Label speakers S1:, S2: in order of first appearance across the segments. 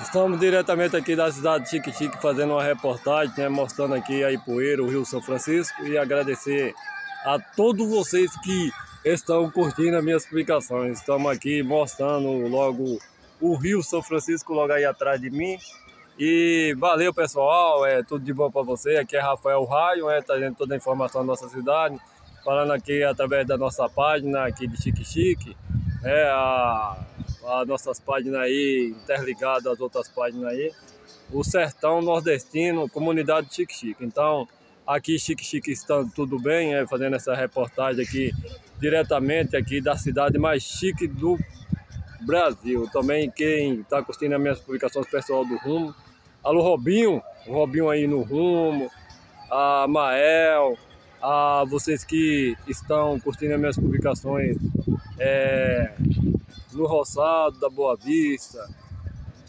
S1: Estamos diretamente aqui da cidade de Chique Chique fazendo uma reportagem, né, mostrando aqui a Ipueira, o Rio São Francisco e agradecer a todos vocês que estão curtindo as minhas publicações. Estamos aqui mostrando logo o Rio São Francisco logo aí atrás de mim. E valeu pessoal, é tudo de bom para você. Aqui é Rafael Raio, é, trazendo toda a informação da nossa cidade, falando aqui através da nossa página aqui de Chique Chique. É, a as nossas páginas aí, interligadas às outras páginas aí. O Sertão Nordestino, Comunidade Chique Chique. Então, aqui Chique Chique está tudo bem, é, fazendo essa reportagem aqui diretamente aqui da cidade mais chique do Brasil. Também quem está curtindo as minhas publicações, pessoal do Rumo. Alô Robinho, o Robinho aí no Rumo, a Mael, a vocês que estão curtindo as minhas publicações. É, no Roçado, da Boa Vista.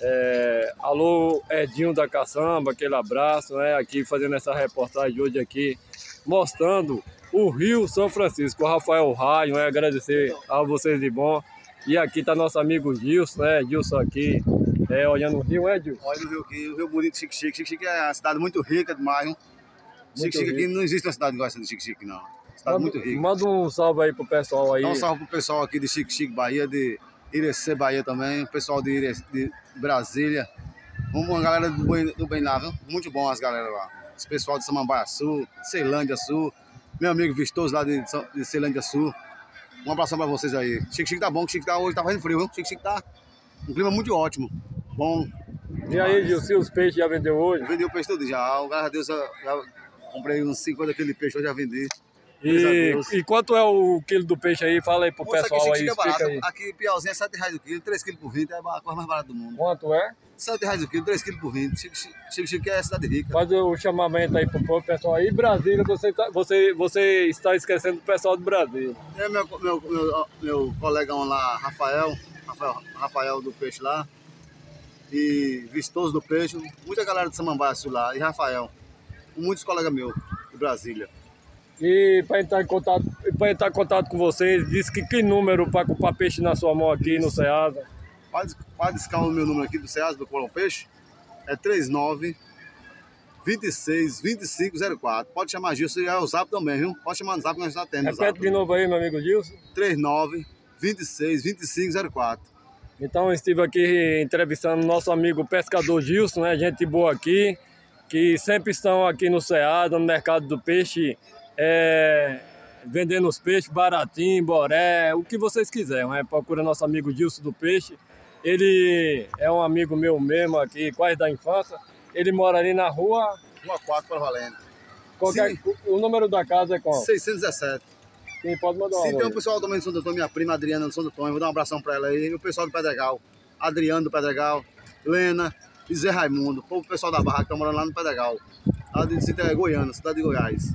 S1: É, alô Edinho da Caçamba, aquele abraço, né? Aqui fazendo essa reportagem hoje aqui, mostrando o Rio São Francisco. O Rafael Raio, né? Agradecer a vocês de bom. E aqui tá nosso amigo Gilson, né? Gilson aqui, é, olhando o rio, é Gilson?
S2: Olha o rio aqui, o Rio Bonito, Chique Chique. Chique Chique é uma cidade muito rica demais, hein? Chique Chique aqui não existe uma cidade igual essa de Chique Chique, não. Cidade
S1: manda,
S2: muito rica.
S1: Manda um salve aí pro pessoal aí.
S2: Dá um salve pro pessoal aqui de Chique Chique, Bahia, de Irecê, Bahia também, o pessoal de, de Brasília. Uma galera do bem, do bem lá, viu? Muito bom as galera lá. Esse pessoal de Samambaia Sul, Ceilândia Sul, meu amigo Vistoso lá de, de Ceilândia Sul. Um abração pra vocês aí. Chique Chique tá bom, Chique tá hoje tá fazendo frio, viu? Chique Chique tá um clima muito ótimo. Bom.
S1: E aí, Gilson, os peixes já vendeu hoje?
S2: Vendi o peixe todo já. Graças a Deus já, já comprei uns 50 quilos de peixe, hoje já vendi.
S1: E, e, quanto é o quilo do peixe aí? Fala aí pro
S2: Moça,
S1: pessoal
S2: aqui,
S1: aí,
S2: é
S1: explica aí.
S2: Aqui, Piauzinho é 7 reais o quilo, 3 quilos por 20, é a coisa mais barata do mundo.
S1: Quanto é?
S2: 7 reais o quilo, 3 quilos por 20. Chique Chique, Chique é cidade rica.
S1: Faz o chamamento aí pro pessoal aí. Brasília, você, tá, você, você está esquecendo do pessoal do Brasil.
S2: É meu, meu, meu, meu colegão lá, Rafael, Rafael, Rafael do Peixe lá, e Vistoso do Peixe, muita galera de Samambaço lá, e Rafael, muitos colegas meus de Brasília.
S1: E para entrar em contato, para entrar em contato com vocês, diz que que número para comprar peixe na sua mão aqui no Ceasa?
S2: Pode, pode discar o meu número aqui do Ceasa, do Colão Peixe. É 39 26 25 04. Pode chamar Gilson e é o zap também, viu? Pode chamar no zap que nós temos.
S1: Repete de novo aí, meu amigo Gilson.
S2: 39 26 25 04.
S1: Então, eu estive aqui entrevistando nosso amigo pescador Gilson, né? Gente boa aqui, que sempre estão aqui no Ceasa, no mercado do peixe é, vendendo os peixes baratinho, boré, o que vocês quiserem. Né? Procura nosso amigo Gilson do Peixe. Ele é um amigo meu mesmo aqui, quase da infância. Ele mora ali na rua...
S2: Rua 4, para Valente.
S1: Qualquer, o número da casa é qual?
S2: 617.
S1: Sim, pode mandar
S2: Sim, tem o pessoal também do São Antônio, minha prima Adriana do São Antônio, vou dar um abração para ela aí. E o pessoal do Pedregal, Adriano do Pedregal, Lena e Zé Raimundo. O pessoal da Barra que está morando lá no Pedregal. Lá de Goiânia, cidade de Goiás.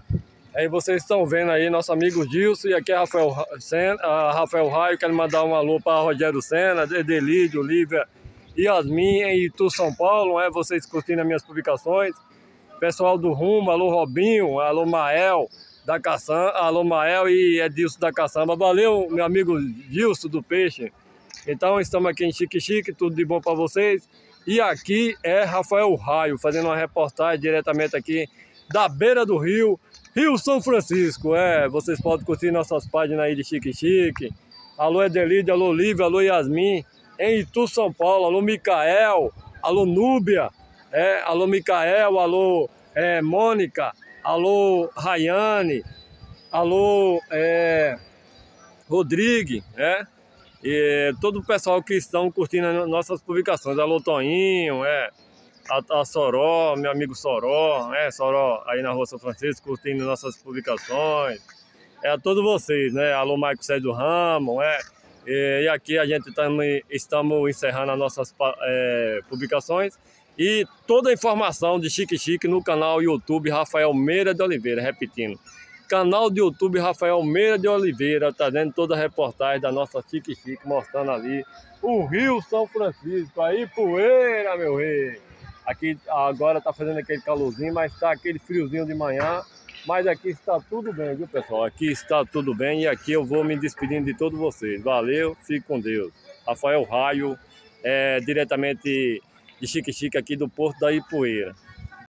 S1: Aí vocês estão vendo aí nosso amigo Gilson e aqui é Rafael, Senna, Rafael Raio, quero mandar um alô para Rogério Senna, Edelídio, Olivia, Yasmin e Tu São Paulo, é vocês curtindo as minhas publicações. Pessoal do Rumo, alô Robinho, alô Mael da Caçamba, alô Mael e Edilson da Caçamba. Valeu, meu amigo Gilson do Peixe. Então estamos aqui em Chique Chique, tudo de bom para vocês. E aqui é Rafael Raio, fazendo uma reportagem diretamente aqui da beira do rio, Rio São Francisco, é, vocês podem curtir nossas páginas aí de Chique Chique. Alô Edelide, alô Lívia, alô Yasmin, em Itu, São Paulo, alô Micael, alô Núbia, é, alô Micael, alô é, Mônica, alô Rayane, alô é, Rodrigue, é, e todo o pessoal que estão curtindo nossas publicações, alô Toninho, é, a, a Soró, meu amigo Soró, né? Soró aí na Rua São Francisco, curtindo nossas publicações. É a todos vocês, né? Alô, Maico Sérgio Ramos, é. E, e aqui a gente tamo, estamos encerrando as nossas é, publicações. E toda a informação de Chique Chique no canal YouTube Rafael Meira de Oliveira, repetindo. Canal do YouTube Rafael Meira de Oliveira, dando toda a reportagem da nossa Chique Chique, mostrando ali o Rio São Francisco. Aí, poeira, meu rei! Aqui agora está fazendo aquele calorzinho, mas está aquele friozinho de manhã. Mas aqui está tudo bem, viu pessoal? Aqui está tudo bem e aqui eu vou me despedindo de todos vocês. Valeu, fique com Deus. Rafael Raio, é, diretamente de Chique Chique aqui do Porto da Ipueira.